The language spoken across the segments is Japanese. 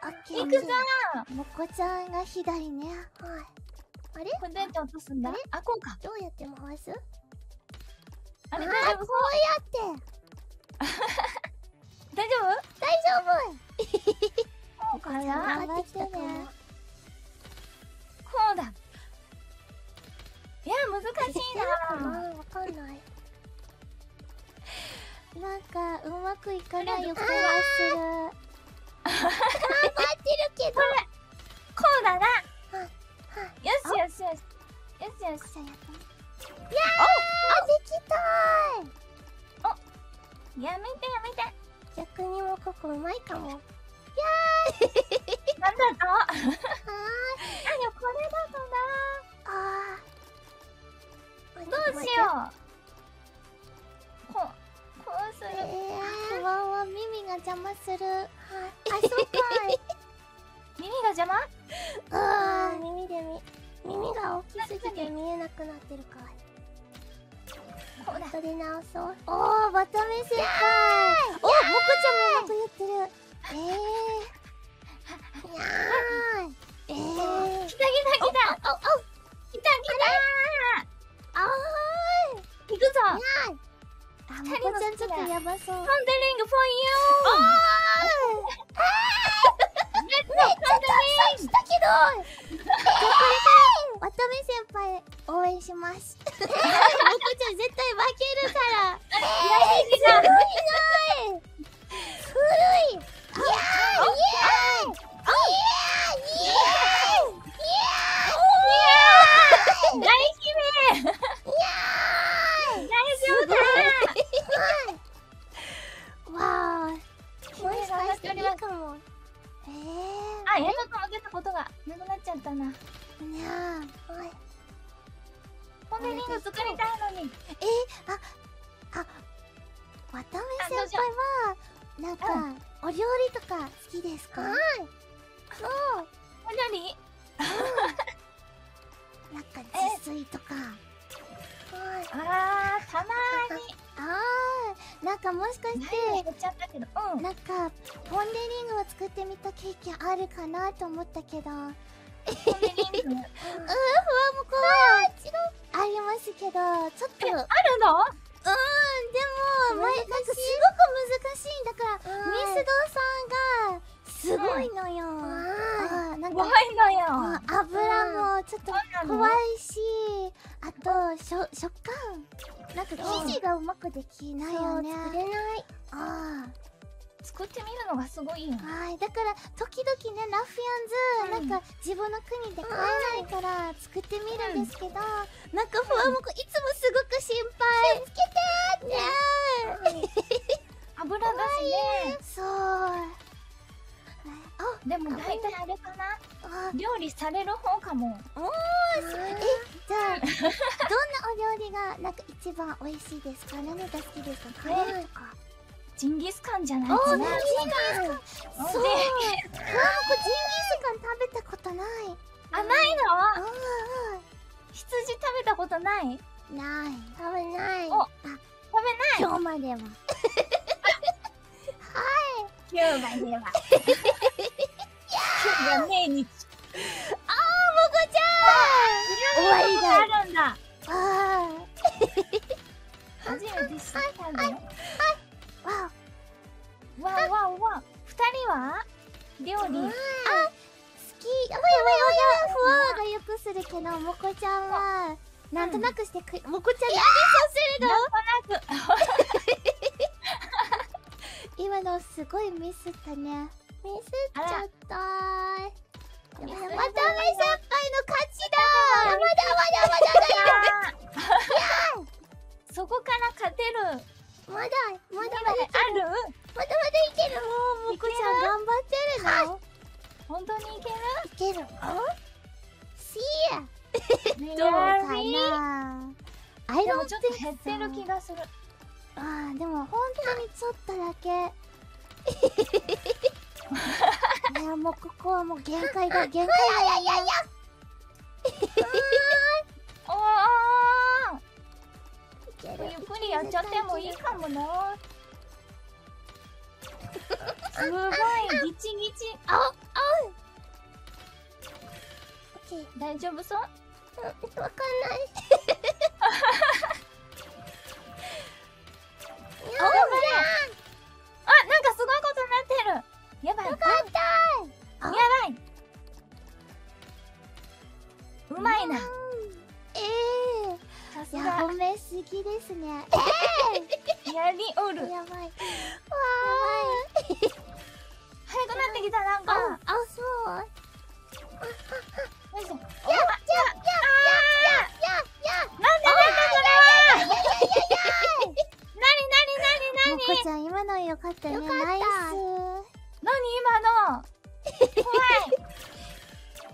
オッケー行くぞもこちゃんが左ねはいあれこれどうやって落とすんだあ、こうか。どうやって回すあれ大丈夫こうやって大丈夫大丈夫こうかな頑張ってねくいかない予感がする。頑張ってるけど。こうだな。はよしよしよし。よしよし。やーできたやめてやめて。ー逆にもここうまいかも。なんだと？ーい。でもこれだとあー。な。どうしよう。邪魔する。あそうか 耳が邪魔？あー耳でみ耳が大きすぎて見えなくなってるかこうだ。取り直そう。おーバタメ先輩おもこちゃんもうまく言ってる。え ー。いやー。えーょっとやばそう。ポンデリング for you! めっちゃダサしたけど！わため先輩応援します。もこちゃん絶対負けかもえー、あ、やだと思ってたことがなくなっちゃったな。にゃーおい。ポンデリング作りたいのに。えー、ああわため先輩はなんか、お料理とか好きですか？はいそう。お料理なんか自炊とか。は いあー、たまーに。なんかもしかして。なんかポン・デ・リングを作ってみた経験あるかなと思ったけど。うんポンデリング。不安も怖い。ありますけどちょっと。うんでもあるの前なんかすごく難しい。んだからミスドさんがすごいのよ。あーなんか怖いのよ。あ油もちょっと怖いしあとしょ食感。なんか生地がうまくできないよね。作れない。あ作ってみるのがすごいよ。あはい。だから時々ねラフィアンズ、うん。なんか自分の国で買えないから作ってみるんですけど、なんか不安もこいつもすごく心配。つけてーって。油だしね。そうあでも大体あれかな。あ。料理される方かも。おーえじゃあどんなお料理がなんか一番美味しいですか？何が好きですか？カレーとか。ジンギスカンじゃないおーかな。ジンギスカン。そう。ジンギスカン食べたことない。あ、ないの？あ羊食べたことない？あない。食べない。おあ食べない？今日までは。キューバでは。日。あーもこちゃん。終わりだあるん。だ。あ初めて知ったんだよ。ー。わわわわ。二人は？料理。おあ好き。やばいやばいやばいふわがよくするけどもこちゃんはなんとなくしてくもこちゃんするの？なんとなく。今のすごいミスったね。ミスっちゃったまため先輩の勝ちだ。ーまだまだまだだよ。そこから勝てる。まだまだまだある。まだまだいける。もうもこちゃん頑張ってる。の本当にいける。いける。しねどうかなアイロンっと減ってる。気がする。あーでも本当にちょっとだけいやもうここはもう限界だ 限界だ。いやい。やいやおーゆっくりやっちゃってもいいかもな。すごいギチギチ。ああ大丈夫そううんわかんないあなんかすごいことになってるやばいよかったやばい。うまいな。ええ。いやが褒めすぎですね。やりおる。やばい。わ早くなってきたなんか。ーああそうよいしょ。ややややややなんでなんだこれはなになになになにもこちゃん今のよかったねよかったナイス何今の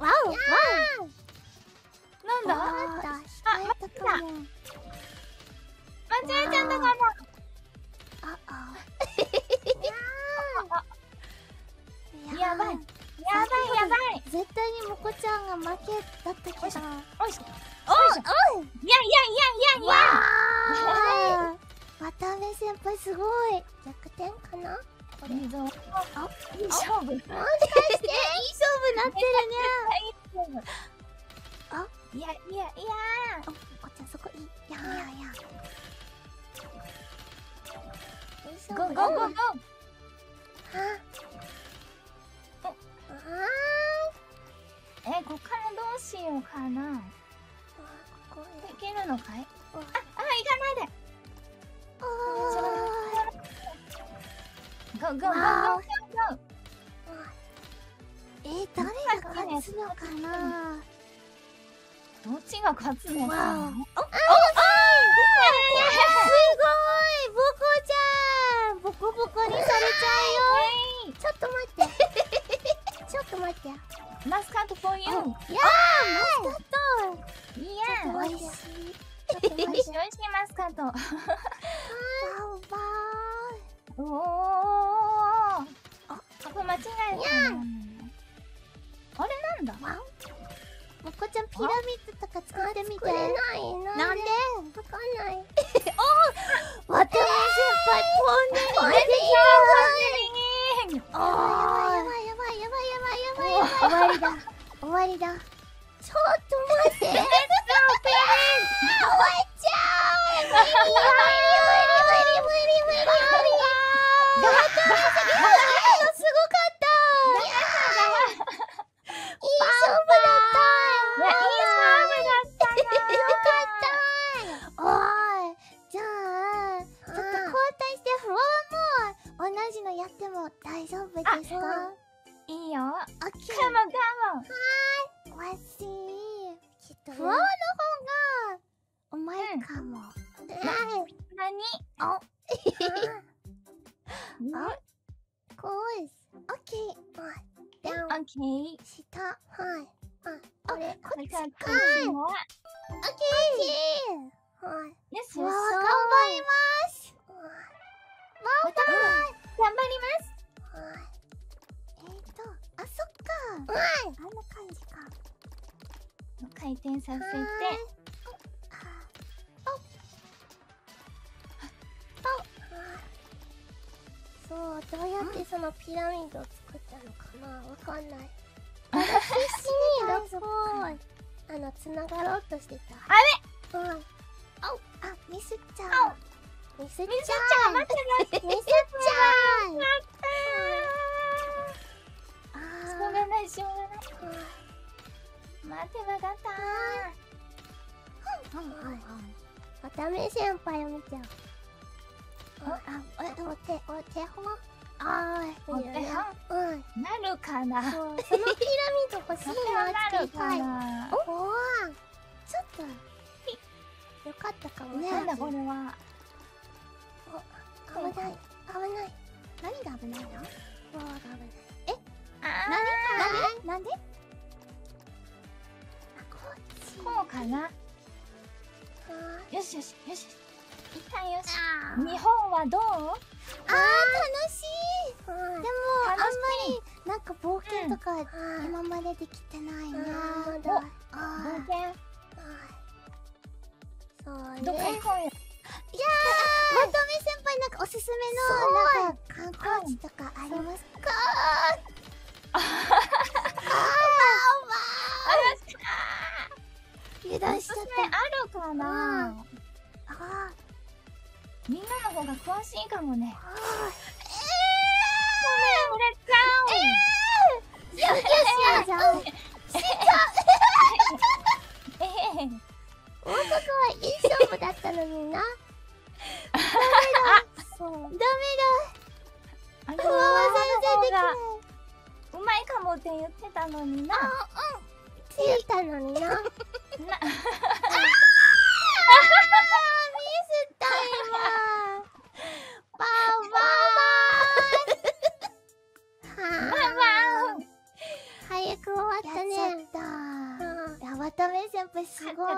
わおわなんだ？あ控えたかも間違えちゃったかもああやばい。やばい。やばい絶対にもこちゃんが負けだったけどよいしょ。おいしょ。おおいいやいやいやいやいや。わー。渡辺先輩すごい。逆転かな？これ。いいぞ。あいい勝負。もしかしていい勝負なってるねあいやいやいや。おもこちゃんそこいいやいいゴーゴーゴーゴーあおあえこっからどうしようかな。ーここいけるのかい？ああ、あ、行かないで。あゴーゴーゴーゴーゴーえー、誰が勝つのかな？どっちが勝つのか？わなおすごい！ボコちゃん！ボコボコにされちゃうよ。ちょっと待って。ちょっと待って。マスカット for you いやーマスカット。いや美味しいちょっと待って美味しいしいマスカット。バウバおおあ、これ間違えただ？ーワンもこちゃんピラミッドとか作ってみて。ないな。んで？わかんない。渡辺先輩飛んでこれでるやばいやばいやばいやばいやばいやばいやばい終わりだ終わりだちょっと待って終わっちゃう無理無理無理無理無理無理無理無理すおあ下。はい。あ、あれ、こっちか。しはい。Yes, 頑張ります。ババ。頑張ります。はい。えっと、あ、そっか。はい。あ感じか。回転させて。どうやってそのピラミッドを作ったのかな？わかんない。必死に6本。あのつながろうとしてた。あれ？うん。ああミスっちゃう。ミスっちゃう。ミスっちゃう。待って待って。ミスっちゃう。あしょうがないしょうがない。ー待てわかった。はい渡辺先輩を見ちゃうあ、あ、え、お手、お手本？あー、お手本うんなるかな。そのピラミッド欲しいな、作りたい。かなおおちょっと。よかったかもね。なんだこれは。危ない、危ない。何が危ないの？わーが危ない。え、あなんでなんであ、こうかなはよしよしよし。よしいったよし。あ日本はどう？あー、楽しいりなんか冒険とか今までできてないねおあ冒険ーそうねどこ行こうよいやー、渡辺先輩なんかおすすめのなんか観光地とかありますか？あ油断しちゃっおすすめあるかな。たあみんなの方が詳しいかもね。あうんついたのにな。な。あミスった今バンバン。バンバン早く終わったね。やった、ラバタメ先輩すごい。